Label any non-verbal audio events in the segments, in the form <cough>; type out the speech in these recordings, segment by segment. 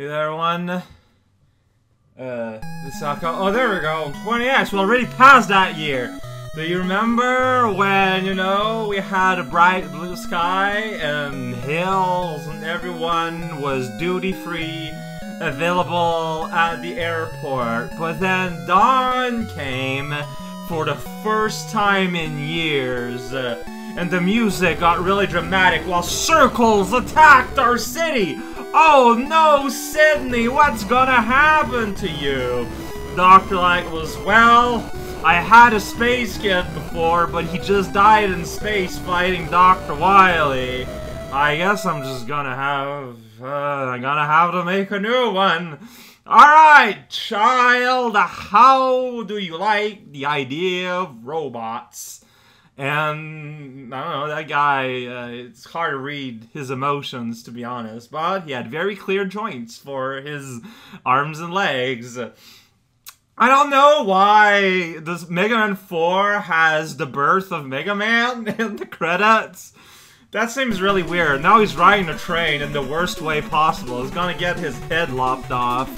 Hey there, one. Uh, this Oh, there we go. 20x. We already passed that year. Do you remember when, you know, we had a bright blue sky and hills and everyone was duty free, available at the airport? But then dawn came for the first time in years. Uh, and the music got really dramatic while circles attacked our city. Oh no, Sydney, what's gonna happen to you? Dr. Light was, well, I had a space kid before, but he just died in space fighting Dr. Wily. I guess I'm just gonna have, uh, I'm gonna have to make a new one. Alright, child, how do you like the idea of robots? And I don't know, that guy, uh, it's hard to read his emotions, to be honest, but he had very clear joints for his arms and legs. I don't know why this Mega Man 4 has the birth of Mega Man <laughs> in the credits. That seems really weird. Now he's riding a train in the worst way possible. He's gonna get his head lopped off.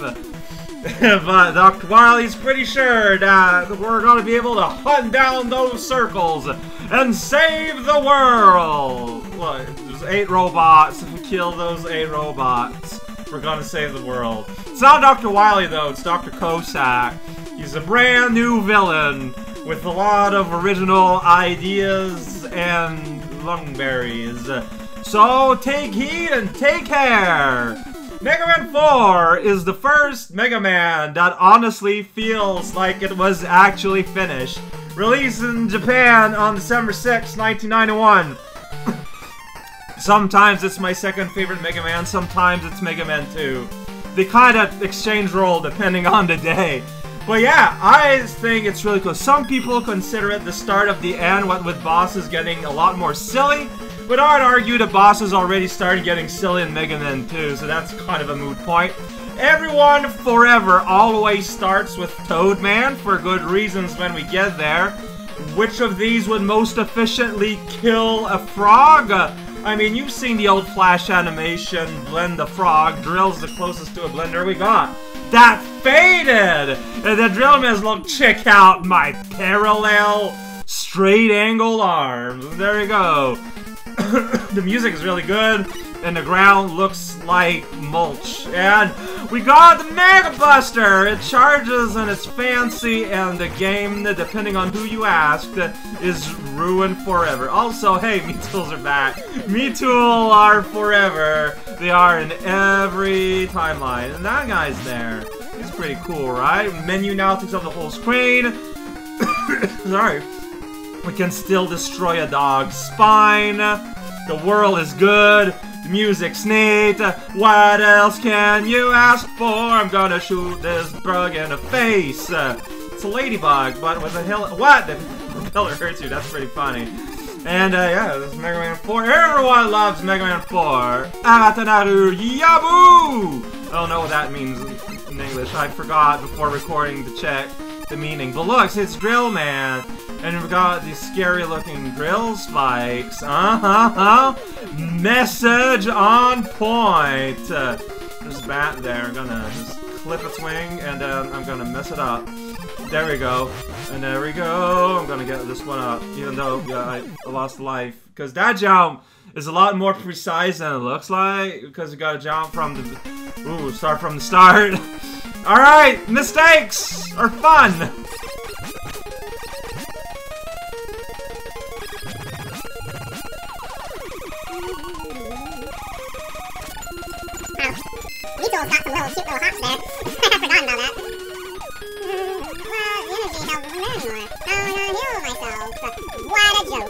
<laughs> but Dr. Wily's pretty sure that we're going to be able to hunt down those circles and save the world. What? There's eight robots. If we kill those eight robots, we're going to save the world. It's not Dr. Wily, though. It's Dr. Cossack. He's a brand new villain with a lot of original ideas and lungberries. So take heed and take care! Mega Man 4 is the first Mega Man that honestly feels like it was actually finished. Released in Japan on December 6, 1991. <coughs> sometimes it's my second favorite Mega Man, sometimes it's Mega Man 2. They kind of exchange role depending on the day. But yeah, I think it's really cool. Some people consider it the start of the end, what with bosses getting a lot more silly. But I'd argue the bosses already started getting silly in Mega Man 2, so that's kind of a moot point. Everyone forever always starts with Toadman for good reasons when we get there. Which of these would most efficiently kill a frog? I mean, you've seen the old Flash animation, Blend the Frog, Drill's the closest to a blender we got. That faded! And the drill man's look, check out my parallel straight angle arms. There you go. <clears throat> the music is really good, and the ground looks like mulch. And we got the Mega Buster! It charges and it's fancy, and the game, depending on who you ask, is ruined forever. Also, hey, <laughs> Tools are back. Tool are forever. They are in every timeline. And that guy's there. He's pretty cool, right? Menu now takes up the whole screen. <coughs> Sorry. We can still destroy a dog's spine. The world is good. The music's neat. What else can you ask for? I'm gonna shoot this bug in the face. It's a ladybug, but with a hill. What? The propeller hurts you. That's pretty funny. And uh, yeah, this is Mega Man 4. Everyone loves Mega Man 4. Aratanaru Yabō! I don't know what that means in English. I forgot before recording to check the meaning. But look, it's Drill Man. And we've got these scary looking drill spikes. Uh-huh, huh. Message on point. Uh, there's a bat there. I'm gonna just clip its wing and then I'm gonna mess it up. There we go. And there we go. I'm gonna get this one up. Even though yeah, I lost life. Because that jump is a lot more precise than it looks like. Because you gotta jump from the... Ooh, start from the start. <laughs> Alright, mistakes are fun. Little cute little hops there. I forgot about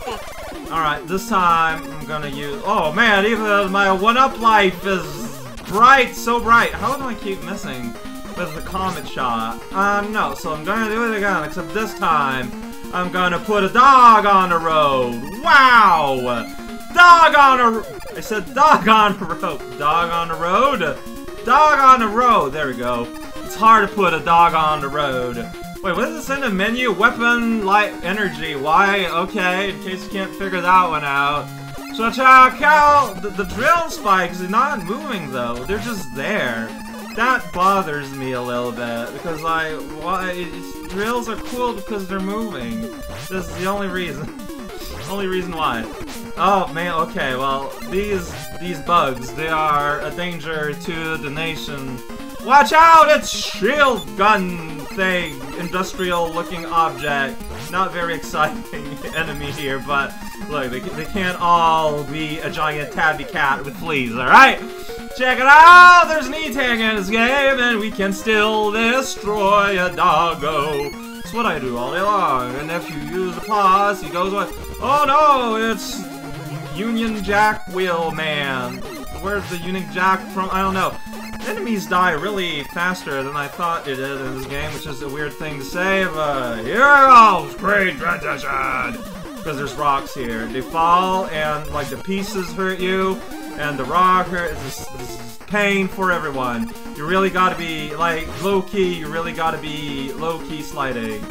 that. A. Alright, this time I'm gonna use... Oh man, even my 1-up life is bright, so bright. How do I keep missing with the comet shot? Um, no, so I'm gonna do it again, except this time I'm gonna put a dog on the road. Wow! Dog on a... I said dog on the road. Dog on the road? Dog on the road. There we go. It's hard to put a dog on the road. Wait, what is this in the menu? Weapon, light, energy. Why? Okay, in case you can't figure that one out. So check out the, the drill spikes are not moving though. They're just there. that bothers me a little bit because like why drills are cool because they're moving. This is the only reason. <laughs> only reason why. Oh man, okay, well these these bugs, they are a danger to the nation. Watch out! It's shield gun thing, industrial looking object. Not very exciting <laughs> enemy here, but look, they, they can't all be a giant tabby cat with fleas, alright? Check it out! There's an E-Tank in this game, and we can still destroy a doggo. That's what I do all day long, and if you use the pause, he goes away. Oh no, it's Union Jack Wheel Man. Where's the Union Jack from? I don't know. Enemies die really faster than I thought they did in this game, which is a weird thing to say, but here goes great transition! Because there's rocks here. They fall, and like the pieces hurt you, and the rock hurts. This, this is pain for everyone. You really gotta be, like, low-key, you really gotta be low-key sliding.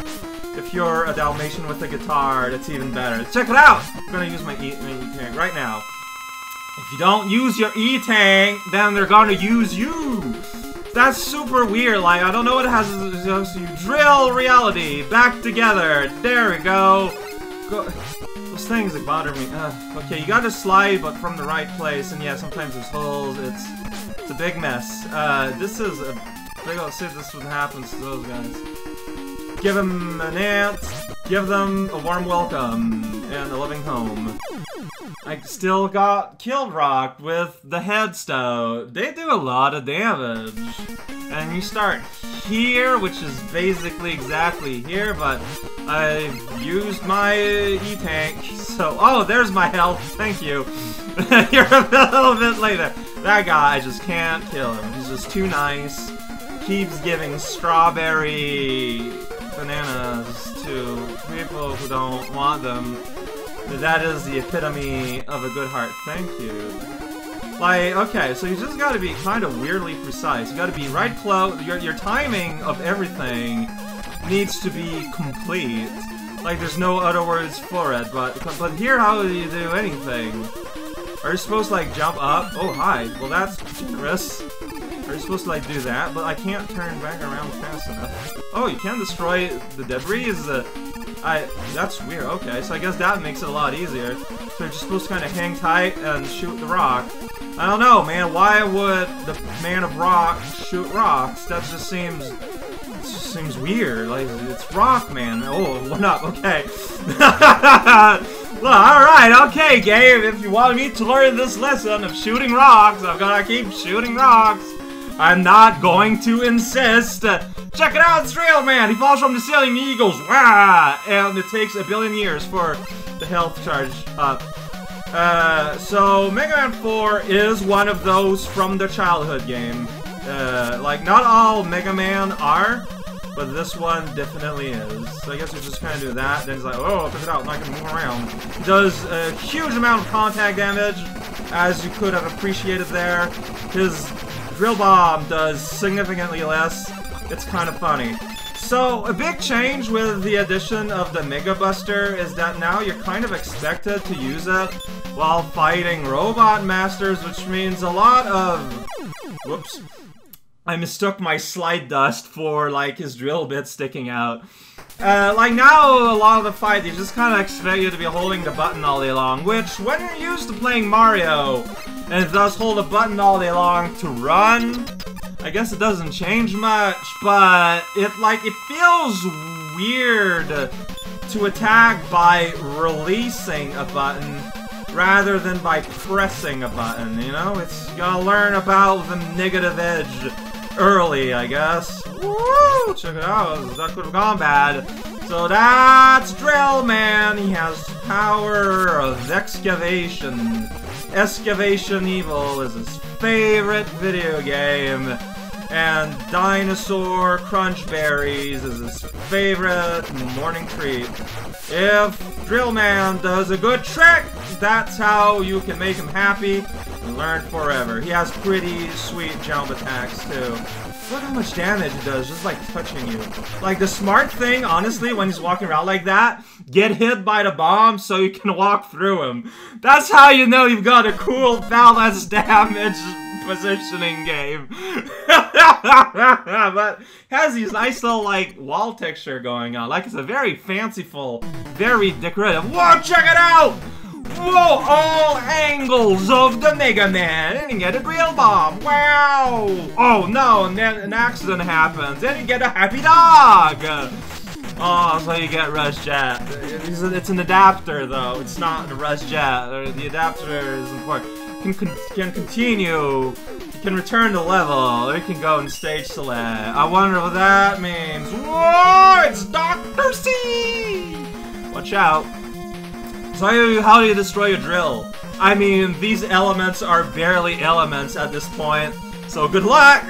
If you're a Dalmatian with a guitar, that's even better. Check it out! I'm gonna use my E-Tank right now. If you don't use your E-Tank, then they're gonna use you! That's super weird, like, I don't know what it has to do. You drill reality back together. There we go. Go. Those things that bother me. Uh, okay, you gotta slide, but from the right place, and yeah, sometimes there's holes. It's it's a big mess. Uh, this is a big old... See if this would happen to those guys. Give them an ant, give them a warm welcome, and a loving home. I still got killed rocked with the headstone. They do a lot of damage. And you start here, which is basically exactly here, but I've used my E-Tank, so... Oh, there's my health, thank you. <laughs> You're a little bit later. That guy, I just can't kill him. He's just too nice. Keeps giving strawberry bananas to people who don't want them. That is the epitome of a good heart. Thank you. Like, okay, so you just gotta be kind of weirdly precise. You gotta be right close. Your, your timing of everything needs to be complete. Like, there's no other words for it, but but here, how do you do anything? Are you supposed to, like, jump up? Oh, hi. Well, that's generous. Are you supposed to, like, do that? But I can't turn back around fast enough. Oh, you can destroy the debris? Is the... I... That's weird. Okay, so I guess that makes it a lot easier. So you're just supposed to kind of hang tight and shoot the rock. I don't know, man. Why would the man of rock shoot rocks? That just seems... Just seems weird. Like, it's rock, man. Oh, <laughs> one up. Okay. <laughs> well, alright, okay, Gabe. If you want me to learn this lesson of shooting rocks, I've gotta keep shooting rocks. I'm not going to insist. Check it out, it's real, man. He falls from the ceiling and he goes, wah! And it takes a billion years for the health charge up. Uh, so Mega Man 4 is one of those from the childhood game. Uh, like, not all Mega Man are, but this one definitely is. So I guess we just kind of do that, then it's like, oh, check it out, now I can move around. It does a huge amount of contact damage, as you could have appreciated there. His Drill Bomb does significantly less. It's kind of funny. So, a big change with the addition of the Mega Buster is that now you're kind of expected to use it while fighting Robot Masters, which means a lot of... Whoops. I mistook my slide dust for, like, his drill bit sticking out. Uh, like now, a lot of the fight, they just kind of expect you to be holding the button all day long, which, when you're used to playing Mario, and thus hold a button all day long to run, I guess it doesn't change much, but it, like, it feels weird to attack by releasing a button rather than by pressing a button, you know? It's, you gotta learn about the negative edge early, I guess. Woo! Check it out, that could have gone bad. So that's Drill Man. He has power of excavation. Excavation Evil is his favorite video game. And Dinosaur Crunch Berries is his favorite morning treat. If Drill Man does a good trick, that's how you can make him happy and learn forever. He has pretty sweet jump attacks too. Look how much damage it does just like touching you. Like the smart thing, honestly, when he's walking around like that, get hit by the bomb so you can walk through him. That's how you know you've got a cool balanced <laughs> damage positioning game. <laughs> but has these nice little like wall texture going on. Like it's a very fanciful, very decorative. Whoa, check it out! Whoa, all angles of the Mega Man, and you get a real bomb. Wow! Oh no, then an accident happens, and you get a happy dog. Oh, so you get Rush Jet. It's, an adapter though. It's not a Rush Jet. The adapter is important. Can con can continue. Can return to level. It can go in stage select. I wonder what that means. Whoa! It's Doctor C. Watch out. So how do you destroy a drill? I mean, these elements are barely elements at this point, so good luck!